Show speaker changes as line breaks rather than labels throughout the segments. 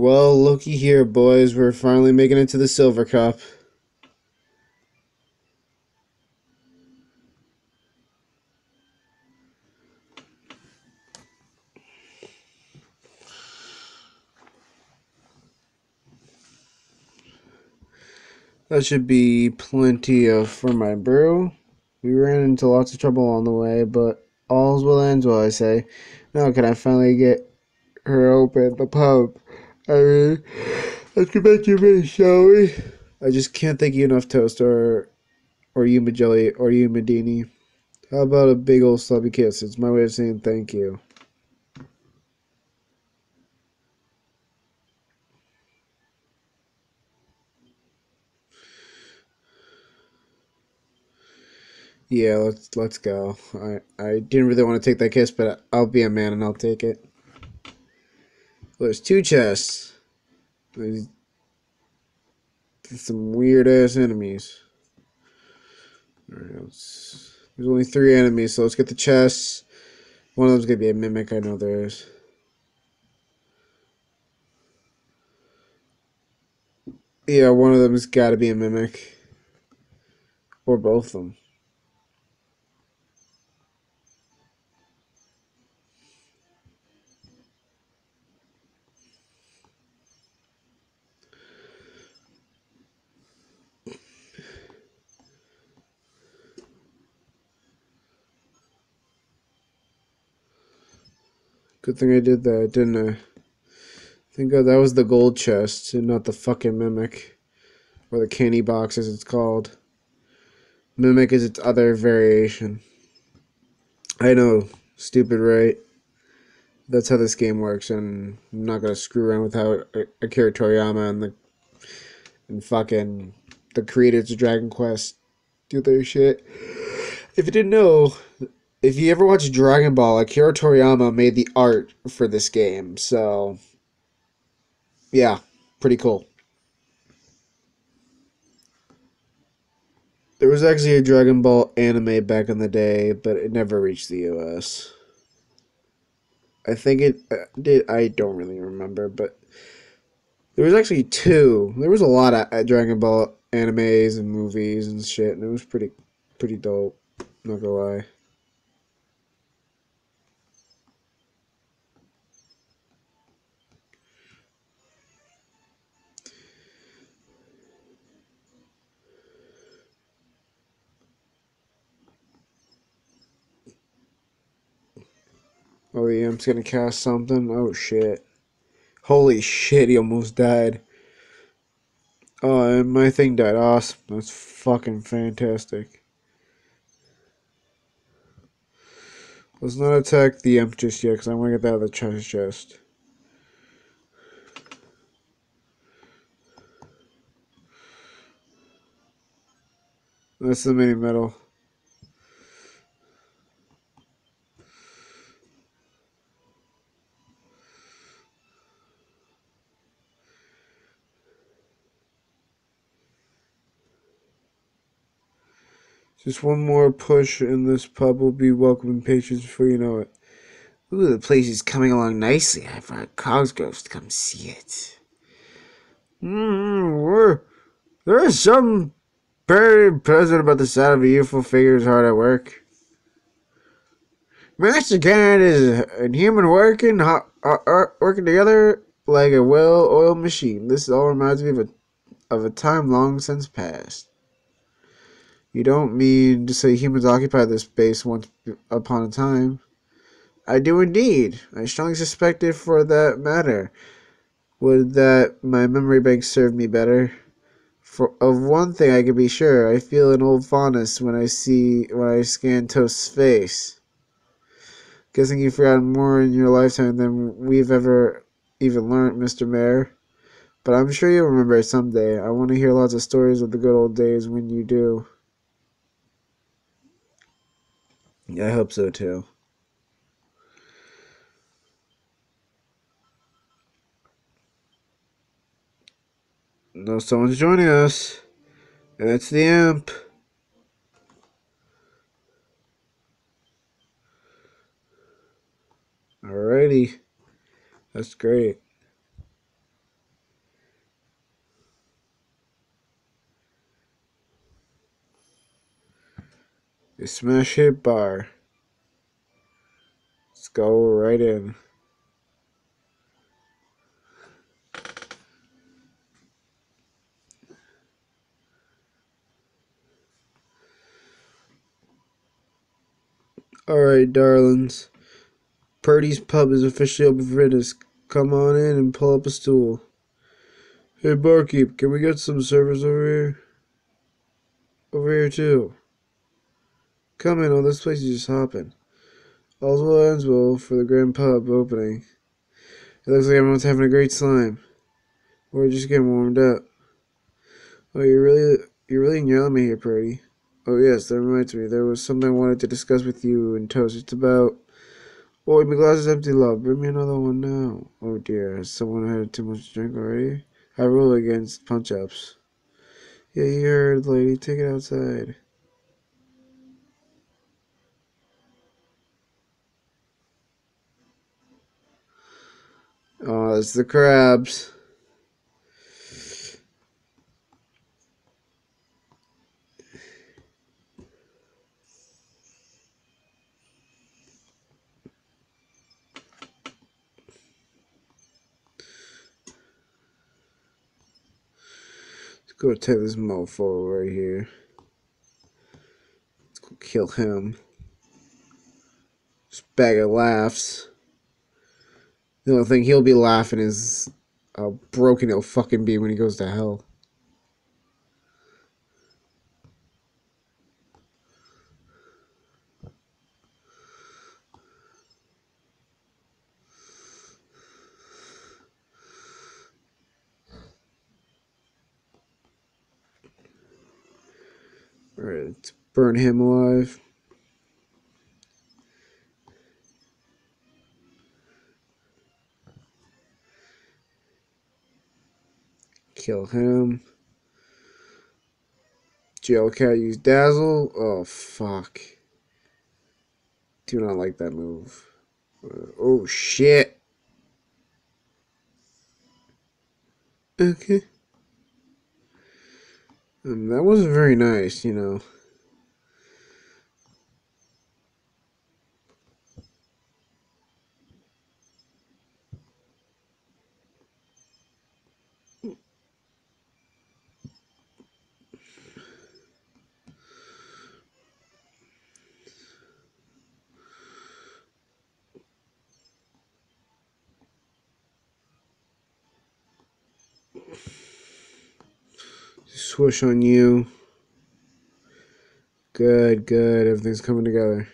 Well, looky here, boys. We're finally making it to the Silver Cup. That should be plenty of for my brew. We ran into lots of trouble on the way, but all's well ends well, I say. Now can I finally get her open, the pub? I mean, let's get back to your shall we? I just can't thank you enough, Toast, or, or you, Majelly, or you, Medini. How about a big old sloppy kiss? It's my way of saying thank you. Yeah, let's let's go. I I didn't really want to take that kiss, but I'll be a man and I'll take it. There's two chests. There's some weird ass enemies. Alright, there's only three enemies, so let's get the chests. One of them's gonna be a mimic, I know there is. Yeah, one of them's gotta be a mimic. Or both of them. Good thing I did that, didn't I? Thank God that was the gold chest and not the fucking mimic. Or the candy box as it's called. Mimic is its other variation. I know, stupid, right? That's how this game works, and I'm not gonna screw around with how Akira Toriyama and the and fucking the creators of Dragon Quest do their shit. If you didn't know, if you ever watch Dragon Ball, Akira Toriyama made the art for this game. So, yeah, pretty cool. There was actually a Dragon Ball anime back in the day, but it never reached the US. I think it uh, did. I don't really remember, but there was actually two. There was a lot of uh, Dragon Ball animes and movies and shit, and it was pretty, pretty dope. Not gonna lie. Oh yeah, I'm just gonna cast something. Oh shit. Holy shit, he almost died. Oh, my thing died. Awesome. That's fucking fantastic. Let's not attack the imp just yet, because I want to get that out of the treasure chest. That's the mini medal. Just one more push and this pub will be welcoming patrons before you know it.
Ooh, the place is coming along nicely. I've brought Cogsgrove to come see it.
Mm, there is some very pleasant about the sight of a youthful figures hard at work. Master Kenneth and human working, uh, working together like a well-oiled machine. This all reminds me of a, of a time long since past. You don't mean to say humans occupied this space once upon a time? I do indeed. I strongly suspect it for that matter. Would that my memory bank serve me better? For of one thing I can be sure, I feel an old fondness when I see when I scan Toast's face. Guessing you've forgotten more in your lifetime than we've ever even learnt, Mr. Mayor. But I'm sure you'll remember someday. I want to hear lots of stories of the good old days when you do.
Yeah, I hope so too.
No, someone's joining us. And it's the imp. Alrighty. That's great. Smash hit bar. Let's go right in. Alright, darlings. Purdy's Pub is officially open for business. Come on in and pull up a stool. Hey, barkeep, can we get some service over here? Over here, too. Come in, oh, this place is just hopping. All's well ends well for the Grand Pub opening. It looks like everyone's having a great time. We're just getting warmed up. Oh, you're really, you're really yelling me here, Purdy. Oh yes, that reminds me. There was something I wanted to discuss with you and Toast. It's about. Oh, my glass is empty, love. Bring me another one now. Oh dear, has someone had too much drink already? I rule against punch ups. Yeah, you heard, lady. Take it outside. It's the crabs. Let's go take this mofo right here. Let's go kill him. This bag of laughs. The only thing he'll be laughing is how broken he'll fucking be when he goes to hell. Alright, burn him alive. Kill him. Jail cat use dazzle. Oh fuck. Do not like that move. Uh, oh shit. Okay. Um, that wasn't very nice, you know. Swoosh on you. Good, good. Everything's coming together.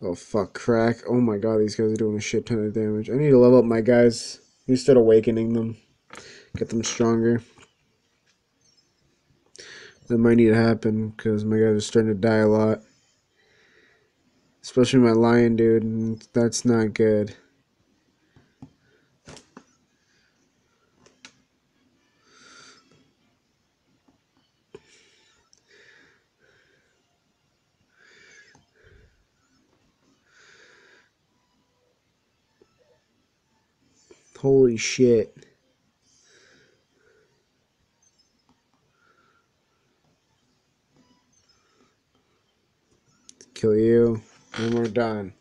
Oh, fuck. Crack. Oh my god, these guys are doing a shit ton of damage. I need to level up my guys. I need to start awakening them. Get them stronger. That might need to happen, because my guys are starting to die a lot. Especially my lion dude, and that's not good. Holy shit. Kill you. And we're done.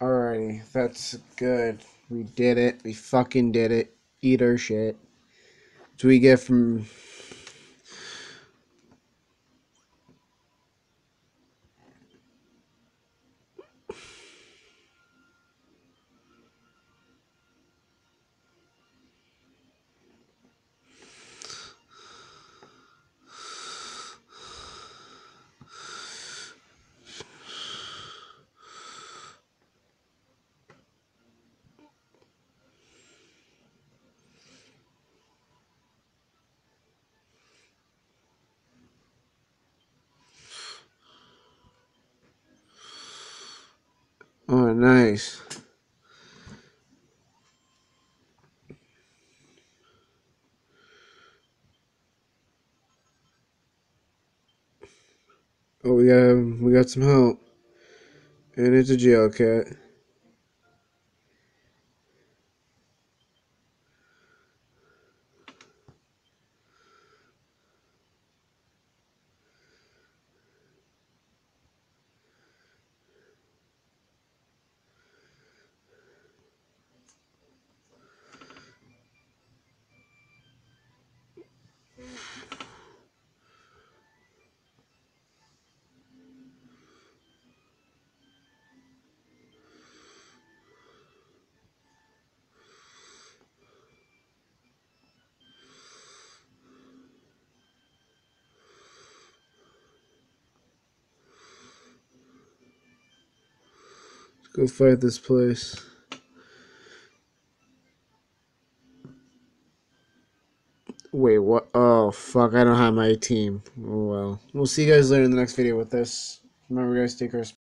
Alrighty, that's good. We did it. We fucking did it. Eat our shit. So we get from Oh, nice. Oh, we got we got some help, and it's a jail cat. Go fight this place. Wait, what? Oh, fuck. I don't have my team. Oh, well. We'll see you guys later in the next video with this. Remember, guys, take care.